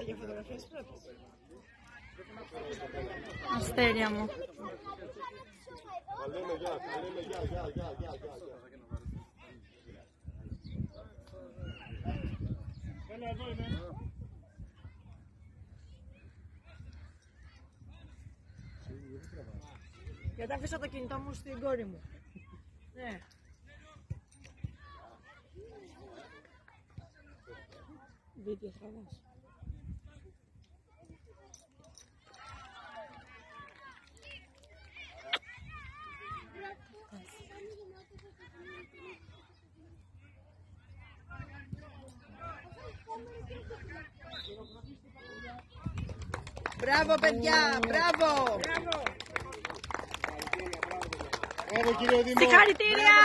Και για φωτογραφίες πρέπει. Αστέρια μου. Γιατί άφησα το κινητό μου στην κόρη μου. Ναι. Βίντεο τραβάς. Μπράβο παιδιά, μπράβο! Συγχαρητήρια! Συγχαρητήρια!